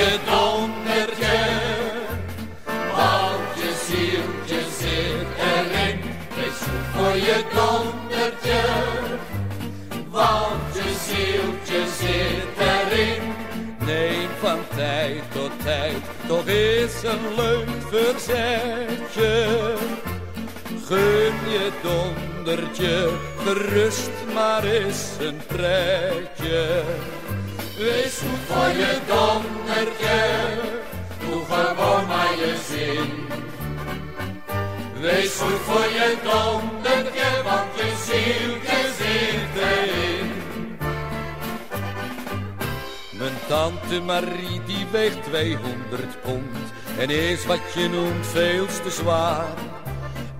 je dondertje. Want je zieltje zit erin. Wees goed voor je dondertje. Want je zieltje zit erin. Neem van tijd tot tijd toch eens een leuk verzetje. Gun je dondertje gerust maar eens een pretje. Wees goed voor je dondertje, doe gewoon maar je zin. Wees goed voor je dondertje, want je zieltje zit erin. Mijn tante Marie die weegt 200 pond en is wat je noemt veel te zwaar.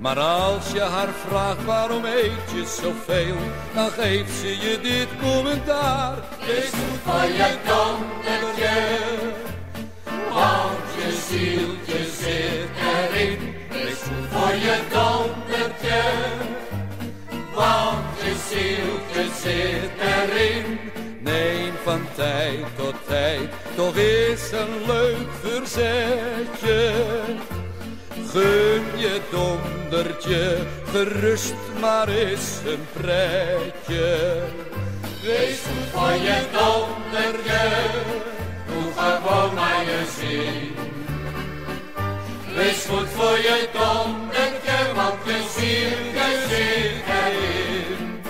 Maar als je haar vraagt waarom eet je zoveel, dan geeft ze je dit commentaar. Wees goed voor je dondertje, want je zieltje zit erin. Wees goed voor je dondertje, want je zieltje zit erin. Neem van tijd tot tijd toch eens een leuk verzetje. Dondertje gerust maar eens een pretje. Wees goed voor je dondertje, doe gewoon maar je zin. Wees goed voor je dondertje, want je zieltje zit erin.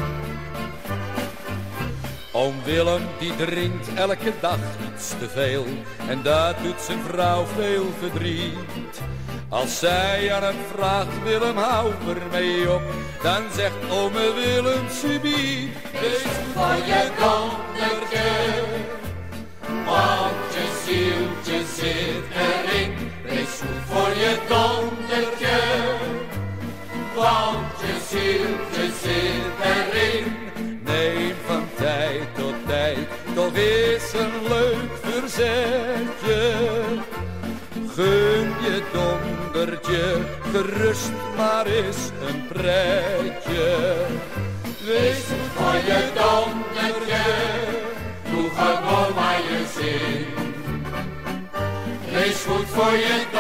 Oom Willem die drinkt elke dag iets te veel en dat doet zijn vrouw veel verdriet. Als zij aan hem vraagt Willem hou er mee op, dan zegt ome Willem subiet. Wees voor je dondertje, want je zieltje zit erin. Wees goed voor je dondertje, want je zieltje zit erin. Neem van tijd tot tijd toch eens een gerust maar eens een pretje. Wees voor je dondertje, doe gewoon maar je zin. Wees goed voor je.